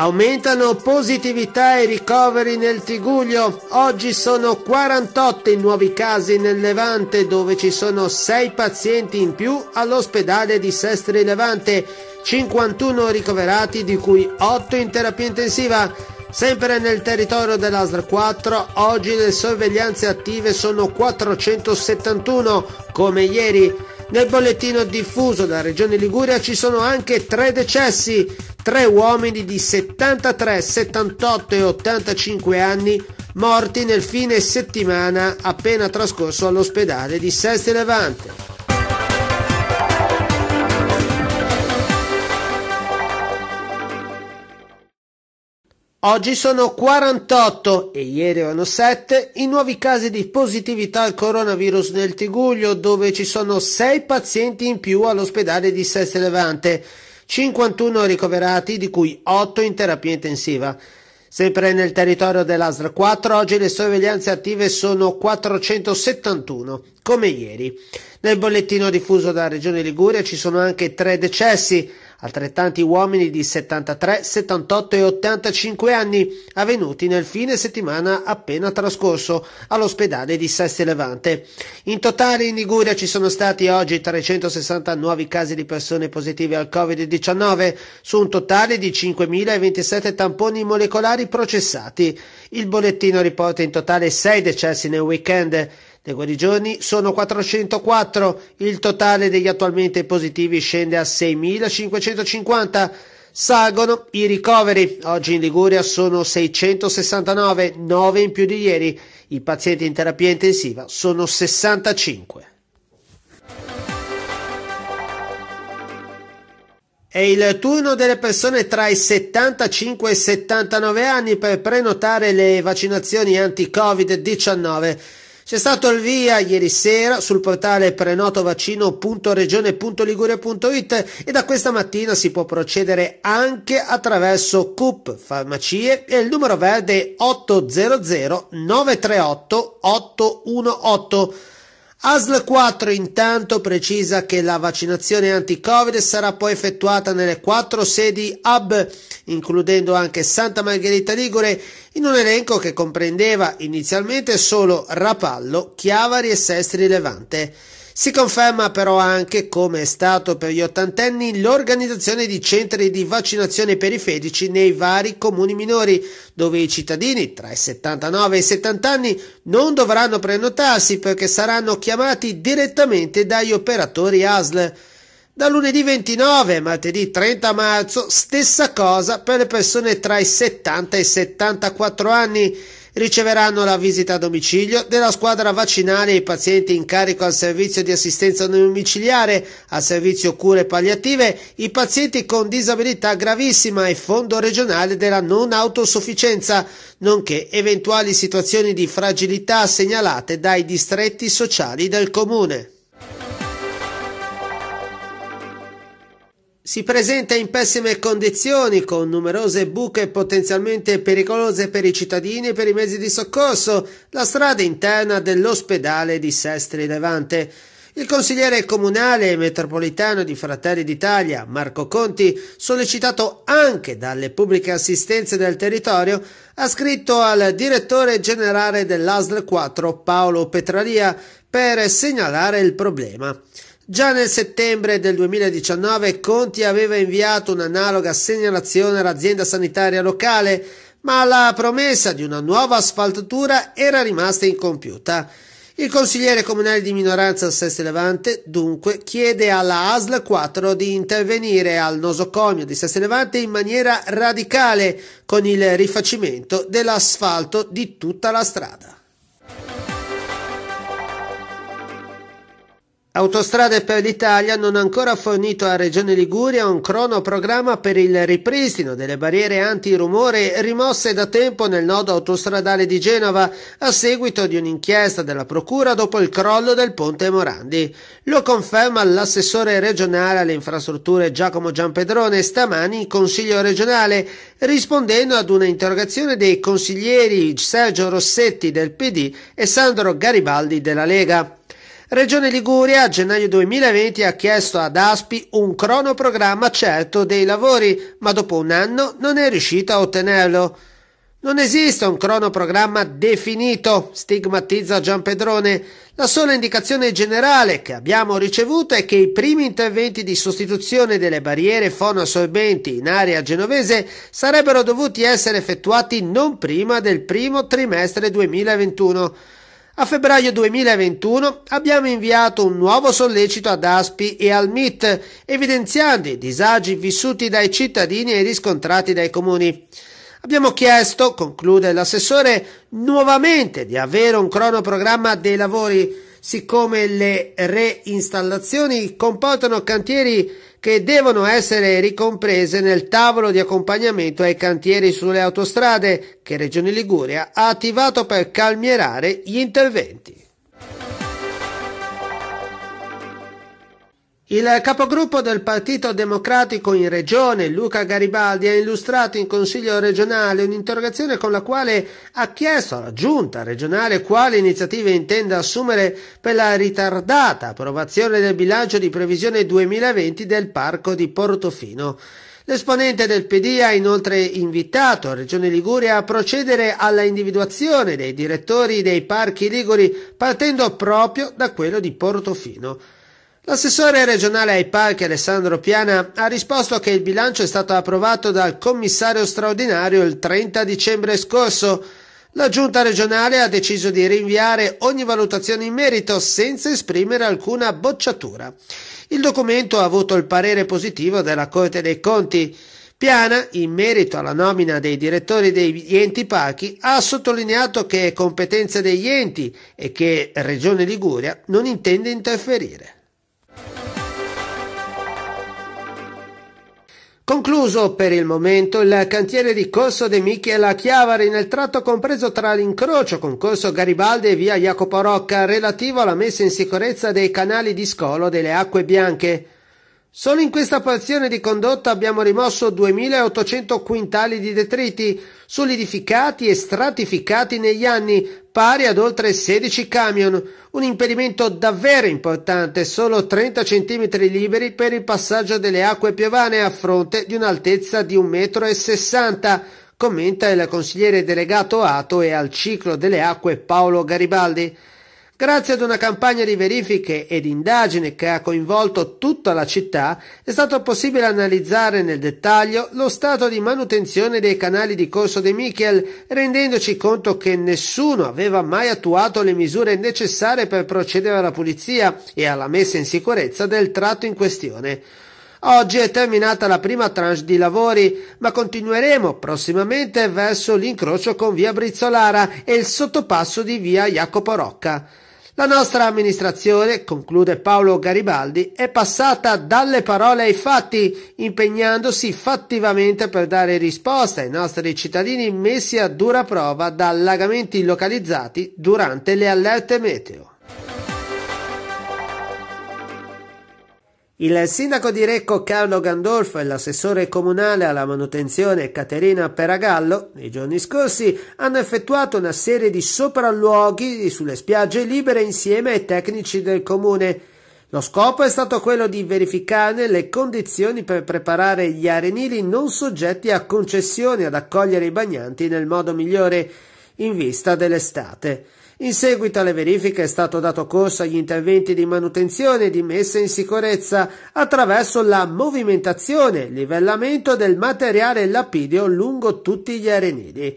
Aumentano positività e ricoveri nel Tiguglio. Oggi sono 48 i nuovi casi nel Levante dove ci sono 6 pazienti in più all'ospedale di Sestri Levante, 51 ricoverati di cui 8 in terapia intensiva. Sempre nel territorio dell'ASR 4, oggi le sorveglianze attive sono 471 come ieri. Nel bollettino diffuso dalla Regione Liguria ci sono anche tre decessi, tre uomini di 73, 78 e 85 anni morti nel fine settimana appena trascorso all'ospedale di Sesti Levante. Oggi sono 48 e ieri erano 7 i nuovi casi di positività al coronavirus nel Tiguglio dove ci sono 6 pazienti in più all'ospedale di Seste Levante, 51 ricoverati di cui 8 in terapia intensiva. Sempre nel territorio dell'ASR 4 oggi le sorveglianze attive sono 471, come ieri. Nel bollettino diffuso dalla Regione Liguria ci sono anche 3 decessi, altrettanti uomini di 73, 78 e 85 anni, avvenuti nel fine settimana appena trascorso all'ospedale di Sesti Levante. In totale in Liguria ci sono stati oggi 360 nuovi casi di persone positive al Covid-19, su un totale di 5.027 tamponi molecolari processati. Il bollettino riporta in totale 6 decessi nel weekend. Le guarigioni sono 404, il totale degli attualmente positivi scende a 6.550. Salgono i ricoveri, oggi in Liguria sono 669, 9 in più di ieri. I pazienti in terapia intensiva sono 65. È il turno delle persone tra i 75 e i 79 anni per prenotare le vaccinazioni anti-Covid-19. C'è stato il via ieri sera sul portale prenotovaccino.regione.liguria.it e da questa mattina si può procedere anche attraverso CUP Farmacie e il numero verde 800 938 818. ASL 4 intanto precisa che la vaccinazione anti-Covid sarà poi effettuata nelle quattro sedi hub, includendo anche Santa Margherita Ligure, in un elenco che comprendeva inizialmente solo Rapallo, Chiavari e Sestri Levante. Si conferma però anche, come è stato per gli ottantenni, l'organizzazione di centri di vaccinazione periferici nei vari comuni minori, dove i cittadini tra i 79 e i 70 anni non dovranno prenotarsi perché saranno chiamati direttamente dagli operatori ASL. Da lunedì 29 a martedì 30 marzo, stessa cosa per le persone tra i 70 e i 74 anni riceveranno la visita a domicilio della squadra vaccinale i pazienti in carico al servizio di assistenza domiciliare, al servizio cure palliative, i pazienti con disabilità gravissima e fondo regionale della non autosufficienza, nonché eventuali situazioni di fragilità segnalate dai distretti sociali del comune. Si presenta in pessime condizioni con numerose buche potenzialmente pericolose per i cittadini e per i mezzi di soccorso la strada interna dell'ospedale di Sestri Levante. Il consigliere comunale e metropolitano di Fratelli d'Italia, Marco Conti, sollecitato anche dalle pubbliche assistenze del territorio, ha scritto al direttore generale dell'ASL 4, Paolo Petralia, per segnalare il problema. Già nel settembre del 2019 Conti aveva inviato un'analoga segnalazione all'azienda sanitaria locale, ma la promessa di una nuova asfaltatura era rimasta incompiuta. Il consigliere comunale di minoranza Seste Levante dunque chiede alla ASL 4 di intervenire al nosocomio di Seste Levante in maniera radicale con il rifacimento dell'asfalto di tutta la strada. Autostrade per l'Italia non ha ancora fornito alla Regione Liguria un cronoprogramma per il ripristino delle barriere antirumore rimosse da tempo nel nodo autostradale di Genova a seguito di un'inchiesta della Procura dopo il crollo del ponte Morandi. Lo conferma l'assessore regionale alle infrastrutture Giacomo Giampedrone stamani in Consiglio regionale rispondendo ad una interrogazione dei consiglieri Sergio Rossetti del PD e Sandro Garibaldi della Lega. Regione Liguria a gennaio 2020 ha chiesto ad Aspi un cronoprogramma certo dei lavori, ma dopo un anno non è riuscita a ottenerlo. Non esiste un cronoprogramma definito, stigmatizza Gianpedrone. La sola indicazione generale che abbiamo ricevuto è che i primi interventi di sostituzione delle barriere fonoassorbenti in area genovese sarebbero dovuti essere effettuati non prima del primo trimestre 2021. A febbraio 2021 abbiamo inviato un nuovo sollecito ad ASPI e al MIT, evidenziando i disagi vissuti dai cittadini e riscontrati dai comuni. Abbiamo chiesto, conclude l'assessore, nuovamente di avere un cronoprogramma dei lavori, siccome le reinstallazioni comportano cantieri che devono essere ricomprese nel tavolo di accompagnamento ai cantieri sulle autostrade che Regione Liguria ha attivato per calmierare gli interventi. Il capogruppo del Partito Democratico in Regione, Luca Garibaldi, ha illustrato in Consiglio regionale un'interrogazione con la quale ha chiesto alla Giunta regionale quali iniziative intende assumere per la ritardata approvazione del bilancio di previsione 2020 del Parco di Portofino. L'esponente del PD ha inoltre invitato Regione Liguria a procedere alla individuazione dei direttori dei parchi liguri partendo proprio da quello di Portofino. L'assessore regionale ai parchi Alessandro Piana ha risposto che il bilancio è stato approvato dal commissario straordinario il 30 dicembre scorso. La giunta regionale ha deciso di rinviare ogni valutazione in merito senza esprimere alcuna bocciatura. Il documento ha avuto il parere positivo della Corte dei Conti. Piana, in merito alla nomina dei direttori degli enti parchi, ha sottolineato che è competenza degli enti e che Regione Liguria non intende interferire. Concluso per il momento il cantiere di Corso De Michel a Chiavari nel tratto compreso tra l'incrocio con Corso Garibaldi e via Jacopo Rocca relativo alla messa in sicurezza dei canali di scolo delle acque bianche. Solo in questa porzione di condotta abbiamo rimosso 2800 quintali di detriti solidificati e stratificati negli anni, pari ad oltre 16 camion, un impedimento davvero importante, solo 30 cm liberi per il passaggio delle acque piovane a fronte di un'altezza di 1,60 m, commenta il consigliere delegato Ato e al ciclo delle acque Paolo Garibaldi. Grazie ad una campagna di verifiche ed indagine che ha coinvolto tutta la città, è stato possibile analizzare nel dettaglio lo stato di manutenzione dei canali di Corso De Michel, rendendoci conto che nessuno aveva mai attuato le misure necessarie per procedere alla pulizia e alla messa in sicurezza del tratto in questione. Oggi è terminata la prima tranche di lavori, ma continueremo prossimamente verso l'incrocio con via Brizzolara e il sottopasso di via Jacopo Rocca. La nostra amministrazione, conclude Paolo Garibaldi, è passata dalle parole ai fatti, impegnandosi fattivamente per dare risposta ai nostri cittadini messi a dura prova da allagamenti localizzati durante le allerte meteo. Il sindaco di Recco Carlo Gandolfo e l'assessore comunale alla manutenzione Caterina Peragallo nei giorni scorsi hanno effettuato una serie di sopralluoghi sulle spiagge libere insieme ai tecnici del comune. Lo scopo è stato quello di verificare le condizioni per preparare gli arenili non soggetti a concessioni ad accogliere i bagnanti nel modo migliore in vista dell'estate. In seguito alle verifiche è stato dato corso agli interventi di manutenzione e di messa in sicurezza attraverso la movimentazione livellamento del materiale lapidio lungo tutti gli arenili.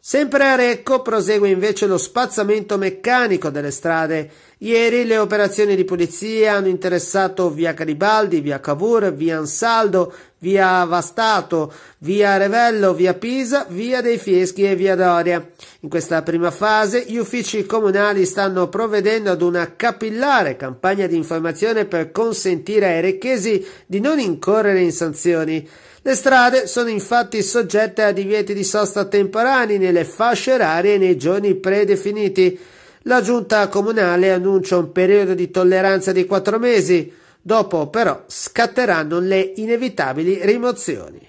Sempre a Recco prosegue invece lo spazzamento meccanico delle strade. Ieri le operazioni di pulizia hanno interessato via Garibaldi, via Cavour, via Ansaldo, via Vastato, via Revello, via Pisa, via dei Fieschi e via Doria. In questa prima fase gli uffici comunali stanno provvedendo ad una capillare campagna di informazione per consentire ai recchesi di non incorrere in sanzioni. Le strade sono infatti soggette a divieti di sosta temporanei nelle fasce orarie nei giorni predefiniti. La giunta comunale annuncia un periodo di tolleranza di quattro mesi, Dopo però scatteranno le inevitabili rimozioni.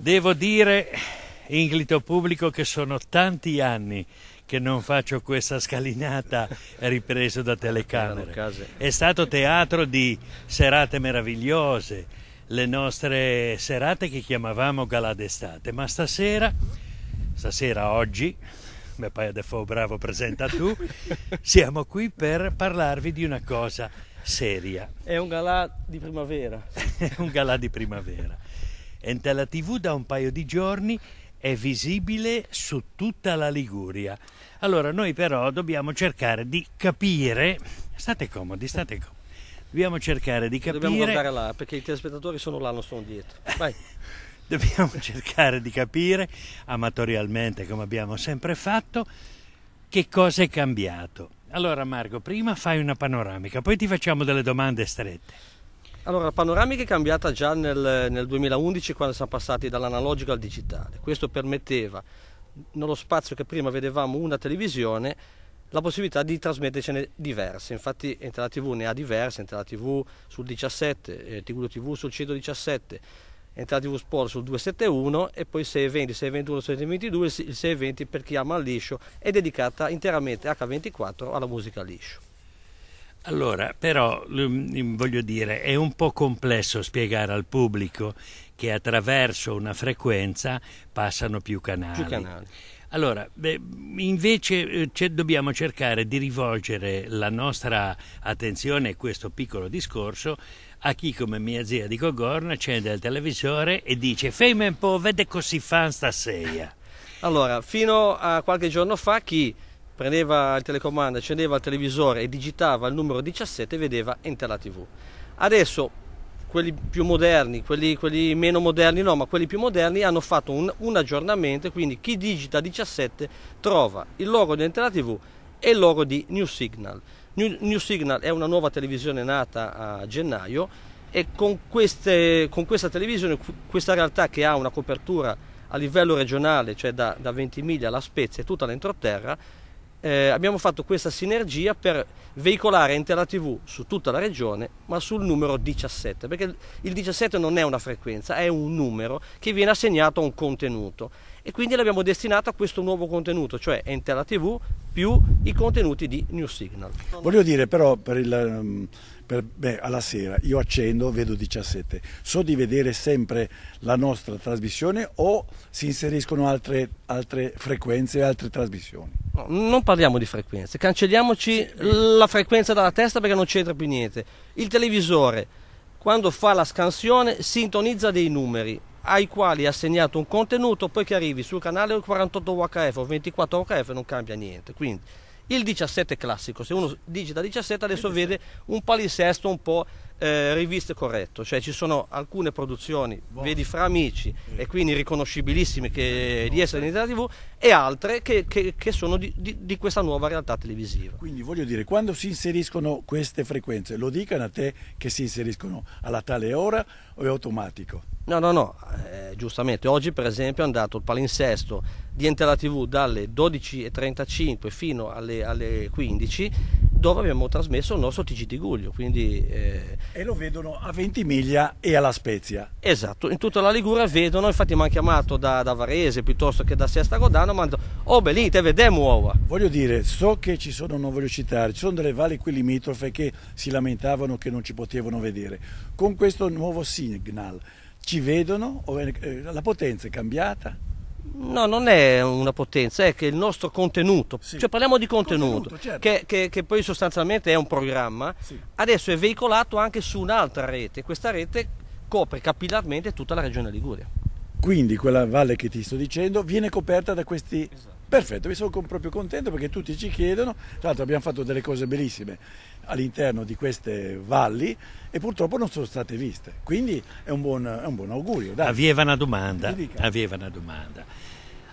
Devo dire Inglito pubblico, che sono tanti anni che non faccio questa scalinata ripreso da telecamere. È stato teatro di serate meravigliose, le nostre serate che chiamavamo gala d'estate, ma stasera, stasera oggi, beh poi adesso bravo presenta tu, siamo qui per parlarvi di una cosa seria. È un galà di primavera. È un galà di primavera. Entella TV da un paio di giorni è visibile su tutta la Liguria. Allora noi però dobbiamo cercare di capire, state comodi, state comodi, dobbiamo cercare di capire... Dobbiamo guardare là perché i telespettatori sono là, non sono dietro. Vai. dobbiamo cercare di capire, amatorialmente come abbiamo sempre fatto, che cosa è cambiato. Allora Marco, prima fai una panoramica, poi ti facciamo delle domande strette. Allora, la panoramica è cambiata già nel, nel 2011 quando siamo passati dall'analogico al digitale. Questo permetteva, nello spazio che prima vedevamo una televisione, la possibilità di trasmettercene diverse. Infatti Entella TV ne ha diverse, Entella TV sul 17, eh, TV TV sul 117, Entella TV Sport sul 271 e poi 620, 621, 622, il 620 per chi ama il liscio è dedicata interamente H24 alla musica liscio. Allora, però voglio dire, è un po' complesso spiegare al pubblico che attraverso una frequenza passano più canali. Più canali. Allora, beh, invece eh, dobbiamo cercare di rivolgere la nostra attenzione a questo piccolo discorso a chi come mia zia di Gogorno accende il televisore e dice «Fammi un po', vede così fan stasera». Allora, fino a qualche giorno fa chi prendeva il telecomando, accendeva il televisore e digitava il numero 17 e vedeva Entella TV. Adesso quelli più moderni, quelli, quelli, meno moderni no, ma quelli più moderni hanno fatto un, un, aggiornamento, quindi chi digita 17 trova il logo di Entella TV e il logo di New Signal. New, New Signal è una nuova televisione nata a gennaio e con, queste, con questa televisione, questa realtà che ha una copertura a livello regionale, cioè da, da Ventimiglia alla Spezia e tutta l'entroterra, eh, abbiamo fatto questa sinergia per veicolare Intera TV su tutta la regione, ma sul numero 17, perché il 17 non è una frequenza, è un numero che viene assegnato a un contenuto e quindi l'abbiamo destinato a questo nuovo contenuto, cioè Intera TV più i contenuti di New Signal. Voglio dire però per il um, per, beh, alla sera io accendo, vedo 17. So di vedere sempre la nostra trasmissione o si inseriscono altre, altre frequenze altre trasmissioni? No, non parliamo di frequenze, cancelliamoci la frequenza dalla testa perché non c'entra più niente. Il televisore, quando fa la scansione, sintonizza dei numeri ai quali è assegnato un contenuto, poi che arrivi sul canale 48 UHF o 24 UHF non cambia niente. Quindi il 17 classico, se uno digita 17 adesso vede un palinsesto un po' eh, rivisto e corretto, cioè ci sono alcune produzioni, vedi fra amici e quindi riconoscibilissime che, di essere in Italia TV e altre che, che, che sono di, di, di, questa nuova realtà televisiva. Quindi voglio dire, quando si inseriscono queste frequenze, lo dicano a te che si inseriscono alla tale ora o è automatico? No, no, no, eh, giustamente, oggi per esempio è andato il palinsesto di Entella TV dalle 12.35 fino alle, alle 15 dove abbiamo trasmesso il nostro TG di Guglio. Quindi, eh... E lo vedono a Ventimiglia e alla Spezia. Esatto, in tutta la Liguria vedono, infatti mi hanno chiamato da, da, Varese piuttosto che da Sesta Godano, mi hanno detto, oh Belite, vediamo uova. Voglio dire, so che ci sono, non voglio citare, ci sono delle valli qui limitrofe che si lamentavano che non ci potevano vedere. Con questo nuovo signal ci vedono, eh, la potenza è cambiata? No, non è una potenza, è che il nostro contenuto, sì. cioè parliamo di contenuto, contenuto certo. che, che, che, poi sostanzialmente è un programma, sì. adesso è veicolato anche su un'altra rete, questa rete copre capillarmente tutta la regione Liguria. Quindi quella valle che ti sto dicendo viene coperta da questi... Esatto. Perfetto, mi sono proprio contento perché tutti ci chiedono, tra l'altro abbiamo fatto delle cose bellissime all'interno di queste valli e purtroppo non sono state viste, quindi è un buon, è un buon augurio. Dai. Aveva una domanda, aveva una domanda.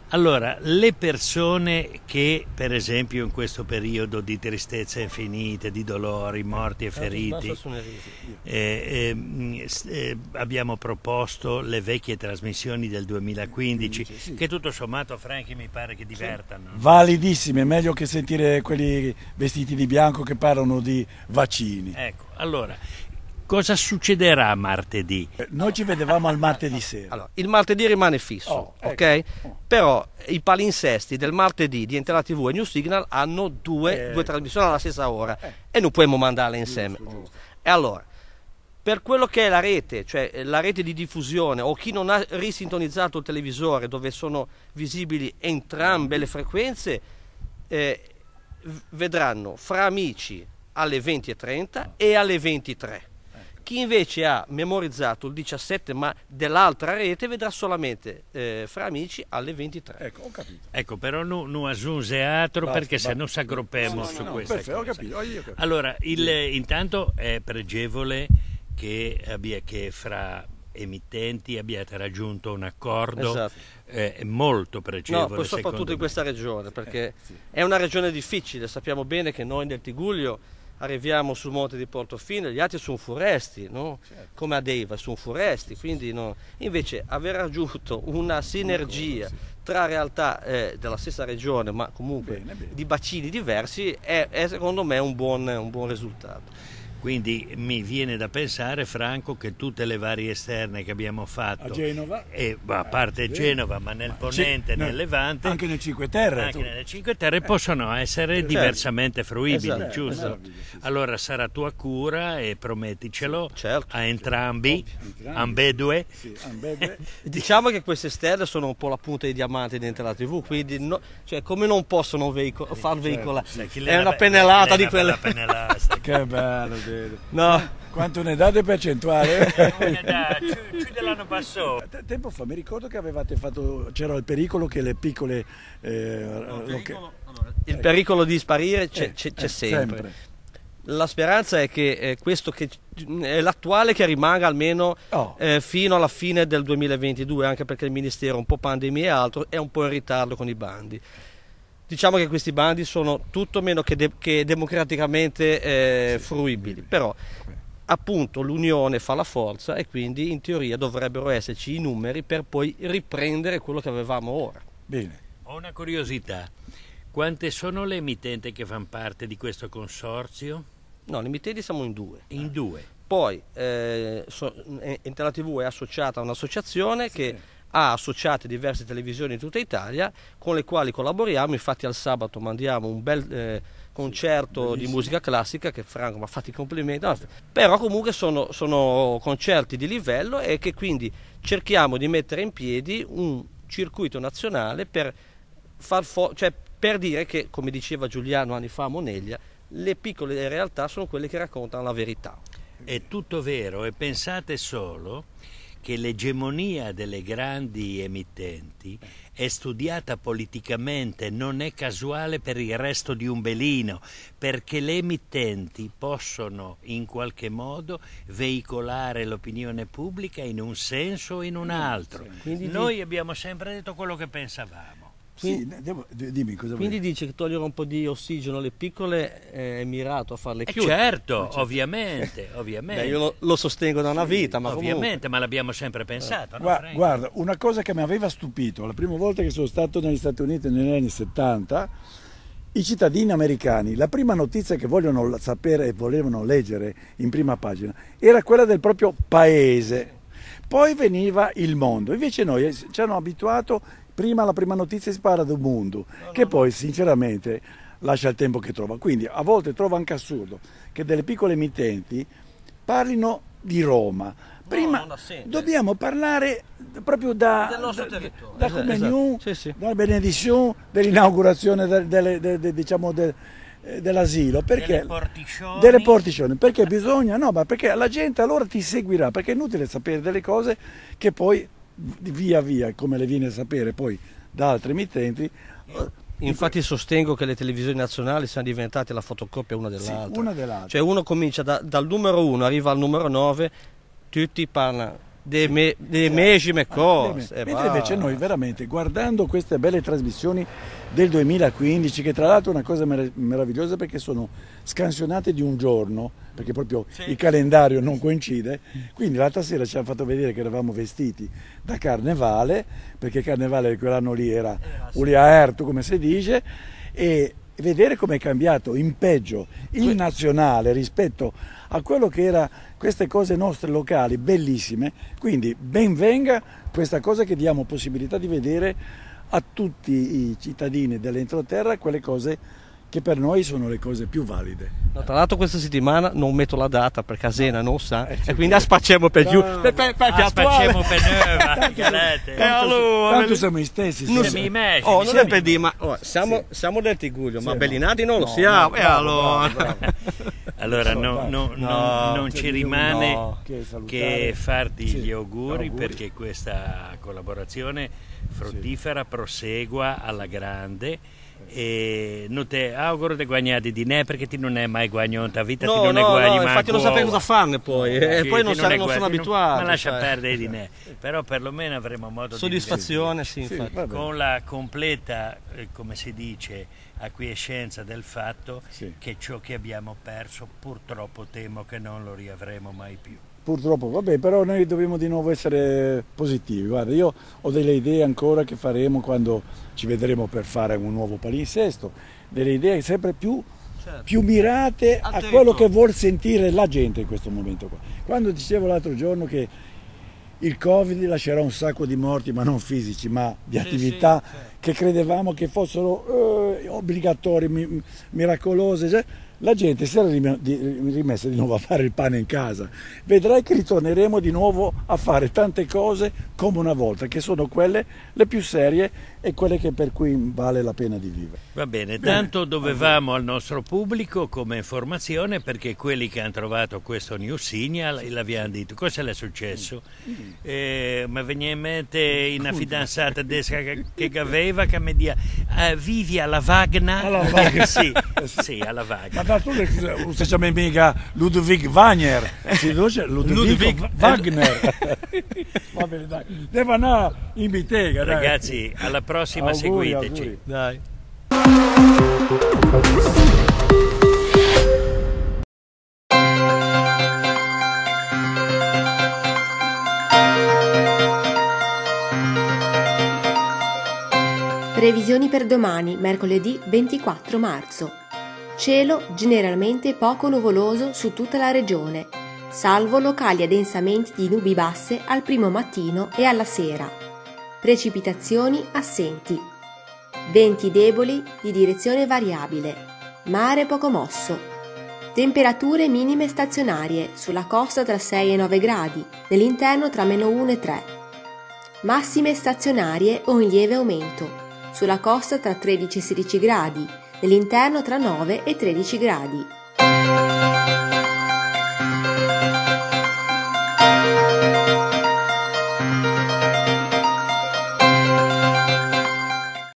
Allora, le persone che per esempio in questo periodo di tristezza infinite, di dolori, morti e feriti, eh, eh, eh, abbiamo proposto le vecchie trasmissioni del 2015 sì. che tutto sommato Franchi mi pare che divertano. Validissime, meglio che sentire quelli vestiti di bianco che parlano di vaccini. Ecco, allora cosa succederà martedì? Eh, noi ci vedevamo al martedì sera. Allora, il martedì rimane fisso, oh, ecco. ok? Oh. Però i palinsesti del martedì di Entera TV e New Signal hanno due, eh. due trasmissioni alla stessa ora eh. e non possiamo mandarle insieme. Giusto, giusto. E allora, per quello che è la rete, cioè la rete di diffusione o chi non ha risintonizzato il televisore dove sono visibili entrambe le frequenze, eh, vedranno fra amici alle 20.30 e alle 23. Chi invece ha memorizzato il 17 ma dell'altra rete vedrà solamente eh, fra amici alle 23. Ecco, ho capito. Ecco, però non no aggiunge altro basta, perché basta. se no si aggruppiamo no, no, su no, questo. Perfetto, ho capito, ho capito. Allora, il, intanto è pregevole che, abbia, che fra emittenti abbiate raggiunto un accordo esatto. eh, molto pregevole. No, soprattutto me. in questa regione, perché eh, sì. è una regione difficile, sappiamo bene che noi nel Tiguglio arriviamo sul monte di Portofino, gli altri sono foresti, no? certo. come a Deiva sono foresti, quindi no. invece aver raggiunto una sinergia tra realtà eh, della stessa regione, ma comunque bene, bene. di bacini diversi, è, è, secondo me un buon, un buon risultato. Quindi mi viene da pensare, Franco, che tutte le varie esterne che abbiamo fatto, a Genova, e, a parte eh, Genova, ma nel ma Ponente, nel Levante, anche nel Cinque Terre, anche nelle Cinque Terre possono essere certo. diversamente fruibili, esatto. giusto? Allora sarà tua cura e prometticelo certo. a entrambi, entrambi. ambedue. Sì, diciamo che queste esterne sono un po' la punta di diamante dentro la TV, quindi no, cioè, come non possono veico- far veicolare? Certo. È una pennellata di quelle. che bello. No. Quanto ne date percentuale? più dell'anno passato. Tempo fa mi ricordo che avevate fatto, c'era il pericolo che le piccole... Eh, no, il, pericolo, allora, il pericolo di sparire c'è, eh, c'è, c'è eh, sempre. sempre. La speranza è che eh, questo che è l'attuale che rimanga almeno oh. eh, fino alla fine del 2022, anche perché il Ministero un po' pandemia e altro è un po' in ritardo con i bandi. Diciamo che questi bandi sono tutto meno che, de- che democraticamente eh, fruibili, però appunto l'unione fa la forza e quindi in teoria dovrebbero esserci i numeri per poi riprendere quello che avevamo ora. Bene. Ho una curiosità, quante sono le emittenti che fanno parte di questo consorzio? No, le emittenti siamo in due. In due. Poi eh, so, Intera TV è associata a un'associazione sì. che ha associate diverse televisioni in tutta Italia con le quali collaboriamo, infatti al sabato mandiamo un bel eh, concerto sì, di musica classica che Franco mi ha fatto i complimenti, no, però comunque sono, sono concerti di livello e che quindi cerchiamo di mettere in piedi un circuito nazionale per, far fo- cioè per dire che, come diceva Giuliano anni fa a Moneglia, le piccole realtà sono quelle che raccontano la verità. È tutto vero e pensate solo che l'egemonia delle grandi emittenti è studiata politicamente, non è casuale per il resto di un belino, perché le emittenti possono in qualche modo veicolare l'opinione pubblica in un senso o in un altro. Noi abbiamo sempre detto quello che pensavamo. Quindi, sì, devo, dimmi cosa quindi dice che togliere un po' di ossigeno alle piccole è mirato a farle eh chiudere. certo, certo, ovviamente, ovviamente. Beh, io lo, lo, sostengo da una vita, ma Ovviamente, comunque. ma l'abbiamo sempre pensato. Eh. No, guarda, una cosa che mi aveva stupito, la prima volta che sono stato negli Stati Uniti negli anni 70, i cittadini americani, la prima notizia che vogliono sapere e volevano leggere in prima pagina era quella del proprio paese. Poi veniva il mondo, invece noi ci hanno abituato prima la prima notizia si parla del mondo, no, che no, poi sinceramente lascia il tempo che trova. Quindi a volte trovo anche assurdo che delle piccole emittenti parlino di Roma. Prima no, dobbiamo parlare proprio da, del nostro territorio. Da, da esatto. sì, sì. dalla benedizione, dell'inaugurazione del, del, del, diciamo eh, dell'asilo perché delle porticioni. delle porticioni perché bisogna no ma perché la gente allora ti seguirà perché è inutile sapere delle cose che poi via via, come le viene a sapere poi da altri emittenti. Infatti sostengo che le televisioni nazionali siano diventate la fotocopia una dell'altra. Sì, una dell'altra. Cioè uno comincia da, dal numero 1, arriva al numero 9, tutti parlano delle me, de medesime ah, cose. Mentre va. invece noi veramente guardando queste belle trasmissioni del 2015, che tra l'altro è una cosa mer- meravigliosa perché sono scansionate di un giorno, perché proprio sì. il calendario non coincide, quindi l'altra sera ci hanno fatto vedere che eravamo vestiti da carnevale, perché carnevale quell'anno lì era Ulia Ertu come si dice, e vedere come è cambiato in peggio il nazionale rispetto a quello che era queste cose nostre locali bellissime, quindi ben venga questa cosa che diamo possibilità di vedere a tutti i cittadini dell'entroterra quelle cose che per noi sono le cose più valide. No, tra l'altro questa settimana non metto la data perché Casena non sa eh, e quindi aspacciamo per no, giù. No, per, per, per aspacciamo per noi, tanto, e allora, tanto siamo i stessi. Non siamo i messi. Oh, non è per dire, ma oh, siamo, sì. siamo, del Tiguglio, sì, ma Bellinati non lo siamo. e allora... Bravo, bravo. allora no, no, no, non ci rimane che farti sì, gli auguri, auguri, perché questa collaborazione fruttifera prosegua alla grande e non ti auguro di guadagnare di ne perché ti non è mai guadagnato a vita no, ti non no, è guadagni no, infatti non sapevo cosa farne poi no, e poi non, sa, non sono abituato ma lascia cioè. perdere di ne. Però perlomeno avremo modo soddisfazione di sì, sì con la completa eh, come si dice acquiescenza del fatto sì. che ciò che abbiamo perso purtroppo temo che non lo riavremo mai più Purtroppo, vabbè, però noi dobbiamo di nuovo essere positivi. Guarda, io ho delle idee ancora che faremo quando ci vedremo per fare un nuovo palinsesto, delle idee sempre più, certo. più mirate a quello che vuol sentire la gente in questo momento qua. Quando dicevo l'altro giorno che il Covid lascerà un sacco di morti, ma non fisici, ma di attività sì, sì, che credevamo che fossero eh, obbligatorie, mi, miracolose. Cioè, la gente si era rimessa di nuovo a fare il pane in casa. Vedrai che ritorneremo di nuovo a fare tante cose come una volta, che sono quelle le più serie e quelle che per cui vale la pena di vivere. Va bene, tanto dovevamo al nostro pubblico come informazione perché quelli che hanno trovato questo new signal l'abbiamo detto, cosa le è successo? Mm. Eh, mi veniva in mente una fidanzata tedesca che, che aveva che mi diceva eh, vivi alla Wagner? Alla Wagner? sì, sì, alla Wagner. Ma tu si chiama mica Ludwig Wagner, si dice Ludwig, Ludwig Wagner. Va bene, dai, devo andare in bottega. Ragazzi, alla prossima auguri, seguiteci. Auguri. Dai. Previsioni per domani, mercoledì 24 marzo. Cielo generalmente poco nuvoloso su tutta la regione, salvo locali addensamenti di nubi basse al primo mattino e alla sera precipitazioni assenti, venti deboli di direzione variabile, mare poco mosso, temperature minime stazionarie sulla costa tra 6 e 9 gradi, nell'interno tra meno 1 e 3, massime stazionarie o in lieve aumento, sulla costa tra 13 e 16 gradi, nell'interno tra 9 e 13 gradi.